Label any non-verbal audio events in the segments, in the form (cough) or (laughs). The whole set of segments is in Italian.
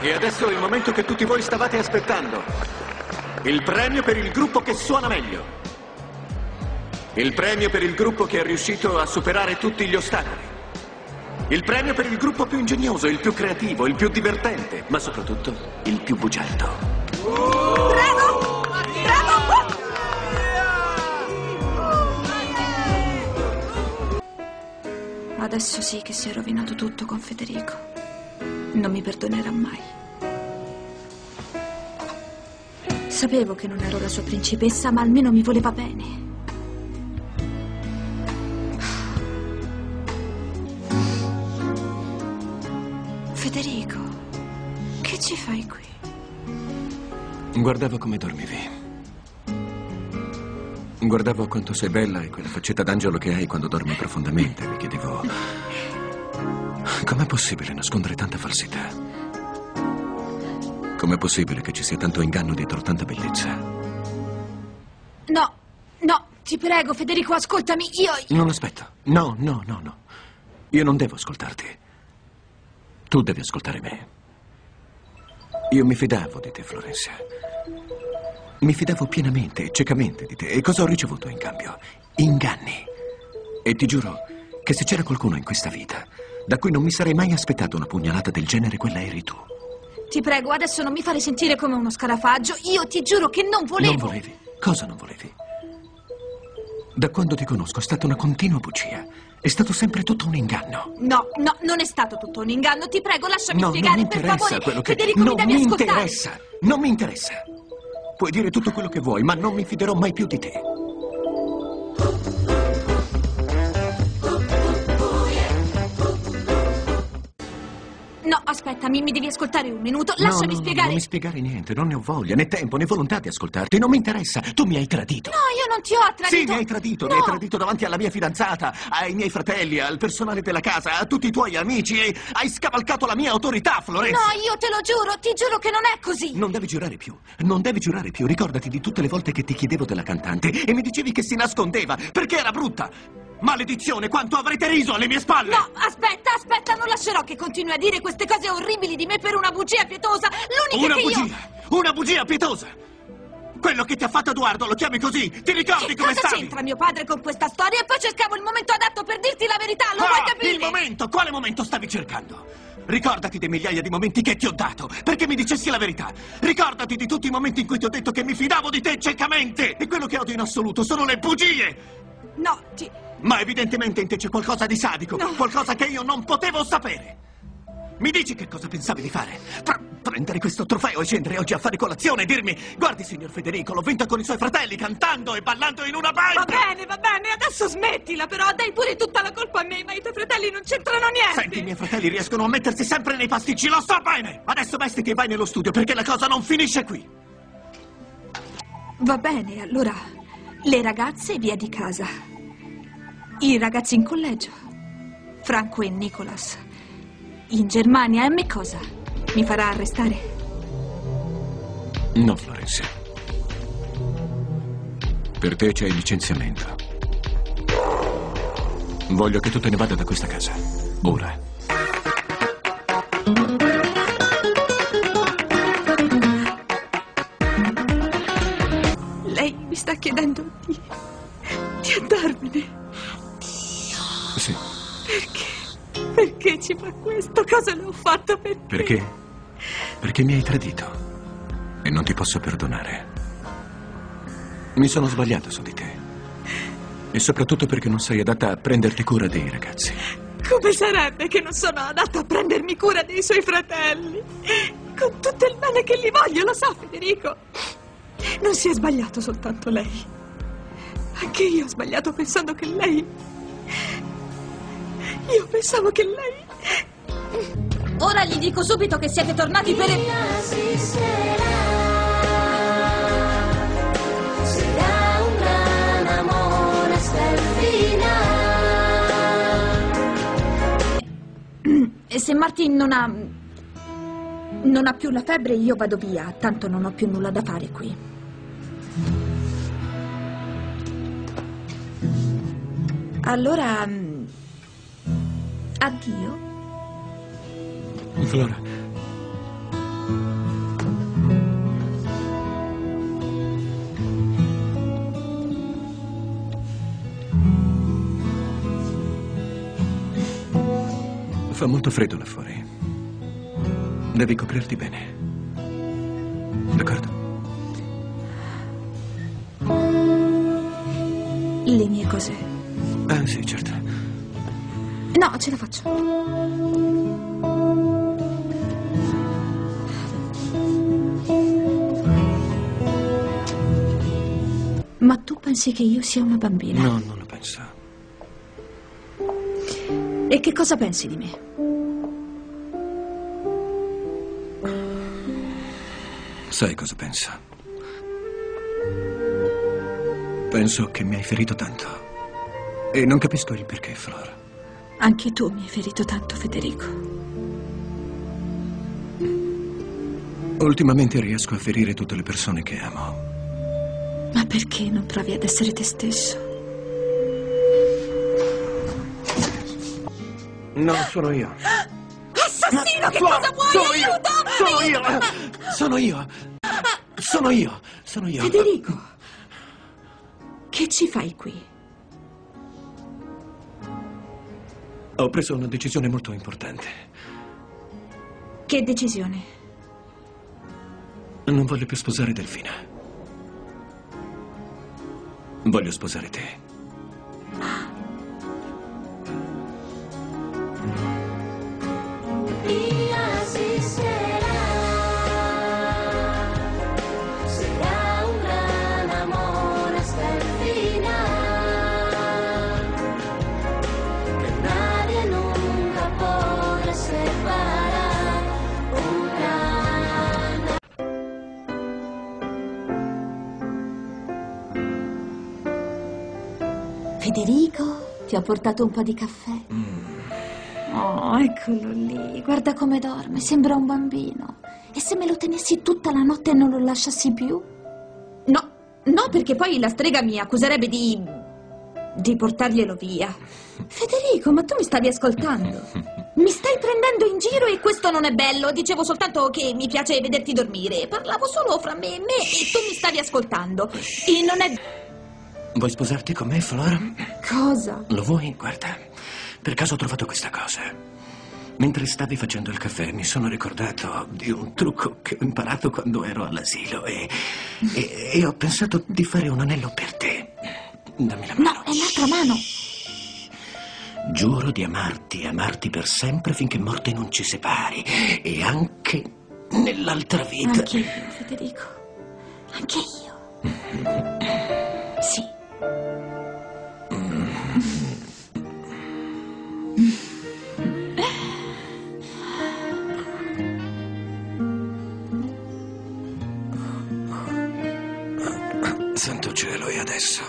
E adesso è il momento che tutti voi stavate aspettando. Il premio per il gruppo che suona meglio. Il premio per il gruppo che è riuscito a superare tutti gli ostacoli. Il premio per il gruppo più ingegnoso, il più creativo, il più divertente, ma soprattutto il più bugiardo. Bravo! Bravo! Adesso sì che si è rovinato tutto con Federico. Non mi perdonerà mai. Sapevo che non ero la sua principessa, ma almeno mi voleva bene. Federico, che ci fai qui? Guardavo come dormivi. Guardavo quanto sei bella e quella faccetta d'angelo che hai quando dormi profondamente. Mi chiedevo... Com'è possibile nascondere tanta falsità? Com'è possibile che ci sia tanto inganno dietro tanta bellezza? No, no, ti prego, Federico, ascoltami. Io. Non aspetto. No, no, no, no. Io non devo ascoltarti. Tu devi ascoltare me. Io mi fidavo di te, Florencia. Mi fidavo pienamente e ciecamente di te. E cosa ho ricevuto in cambio? Inganni. E ti giuro che se c'era qualcuno in questa vita da cui non mi sarei mai aspettato una pugnalata del genere, quella eri tu. Ti prego, adesso non mi fare sentire come uno scarafaggio. Io ti giuro che non volevo. Non volevi? Cosa non volevi? Da quando ti conosco è stata una continua bugia. È stato sempre tutto un inganno. No, no, non è stato tutto un inganno. Ti prego, lasciami no, spiegare, non mi per favore. quello che... Federico, non mi devi mi ascoltare. interessa. Non mi interessa. Puoi dire tutto quello che vuoi, ma non mi fiderò mai più di te. No, aspettami, mi devi ascoltare un minuto. Lasciami no, no, spiegare. non mi spiegare niente, non ne ho voglia, né tempo, né volontà di ascoltarti. Non mi interessa. Tu mi hai tradito. No, io non ti ho tradito. Sì, mi hai tradito, mi No. hai tradito davanti alla mia fidanzata, ai miei fratelli, al personale della casa, a tutti i tuoi amici e hai scavalcato la mia autorità, Florenza. No, io te lo giuro, ti giuro che non è così. Non devi giurare più, non devi giurare più. Ricordati di tutte le volte che ti chiedevo della cantante e mi dicevi che si nascondeva perché era brutta. Maledizione, quanto avrete riso alle mie spalle! No, aspetta, aspetta, non lascerò che continui a dire queste cose orribili di me per una bugia pietosa. L'unica Una che bugia! io... Una bugia pietosa! Quello che ti ha fatto Edoardo lo chiami così? Ti ricordi Che come cosa stavi? c'entra mio padre con questa storia? E poi cercavo il momento adatto per dirti la verità, lo vuoi Ah, capire? il momento! Quale momento stavi cercando? Ricordati dei migliaia di momenti che ti ho dato, perché mi dicessi la verità. Ricordati di tutti i momenti in cui ti ho detto che mi fidavo di te ciecamente. E quello che odio in assoluto sono le bugie. No, ti... Ma evidentemente in te c'è qualcosa di sadico, No. qualcosa che io non potevo sapere. Mi dici che cosa pensavi di fare? Pre- prendere questo trofeo e scendere oggi a fare colazione e dirmi Guardi, signor Federico, l'ho vinta con i suoi fratelli, cantando e ballando in una Va band! bene, va bene, adesso smettila, però dai pure tutta la colpa a me, ma i tuoi fratelli non c'entrano niente. Senti, i miei fratelli riescono a mettersi sempre nei pasticci, lo so bene! Adesso vestiti e vai nello studio perché la cosa non finisce qui! Va bene, allora le ragazze via di casa. I ragazzi in collegio. Franco e Nicholas. In Germania, e a me cosa? Mi farà arrestare? No, Florencia. Per te c'è il licenziamento. Voglio che tu te ne vada da questa casa. Ora. Lei mi sta chiedendo di, di andarmene. Sì. Perché? Perché ci fa questo? Cosa le ho fatto per te? Perché? Perché mi hai tradito. E non ti posso perdonare. Mi sono sbagliato su di te. E soprattutto perché non sei adatta a prenderti cura dei ragazzi. Come sarebbe che non sono adatta a prendermi cura dei suoi fratelli? Con tutto il bene che li voglio, lo sa Federico. Non si è sbagliato soltanto lei. Anche io ho sbagliato pensando che lei... Io pensavo che lei... Ora gli dico subito che siete tornati per... E se Martin non ha... Non ha più la febbre, io vado via. Tanto non ho più nulla da fare qui. Allora... Addio. Flora. Fa molto freddo là fuori. Devi coprirti bene. D'accordo? Le mie cose. Ah, sì, certo. No, ce la faccio. Ma tu pensi che io sia una bambina? No, non lo penso. E che cosa pensi di me? Sai cosa penso? Penso che mi hai ferito tanto. E non capisco il perché, Flora. Anche tu mi hai ferito tanto, Federico. Ultimamente riesco a ferire tutte le persone che amo. Ma perché non provi ad essere te stesso? No, sono io. Assassino, che Flora, cosa vuoi? sono io! Aiuto! Sono io! Sono io! Sono io! Sono io! Federico, che ci fai qui? Ho preso una decisione molto importante. Che decisione? Non voglio più sposare Delfina. Voglio sposare te. Federico, ti ho portato un po' di caffè. Oh, eccolo lì. Guarda come dorme, sembra un bambino. E se me lo tenessi tutta la notte e non lo lasciassi più? No, no, perché poi la strega mi accuserebbe di. di portarglielo via. Federico, ma tu mi stavi ascoltando? Mi stai prendendo in giro e questo non è bello. Dicevo soltanto che mi piace vederti dormire. Parlavo solo fra me e me e tu mi stavi ascoltando. E non è. Vuoi sposarti con me, Flora? Cosa? Lo vuoi? Guarda, per caso ho trovato questa cosa. Mentre stavi facendo il caffè mi sono ricordato di un trucco che ho imparato quando ero all'asilo e, e- e ho pensato di fare un anello per te. Dammi la mano. No, è l'altra mano. Giuro di amarti, amarti per sempre finché morte non ci separi. E anche nell'altra vita. Anche io, Federico. Anche io. (laughs) Sì. Santo cielo, e adesso?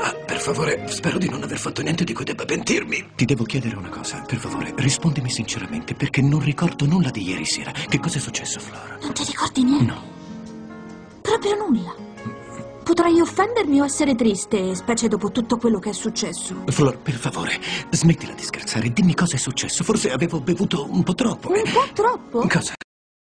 Ah, per favore, spero di non aver fatto niente di cui debba pentirmi. Ti devo chiedere una cosa, per favore, rispondimi sinceramente, perché non ricordo nulla di ieri sera. Che cosa è successo, Flora? Non ti ricordi niente? No. Proprio nulla. Potrei offendermi o essere triste, specie dopo tutto quello che è successo. Flora, per favore, smettila di scherzare, dimmi cosa è successo. Forse avevo bevuto un po' troppo. Un po' troppo? Cosa?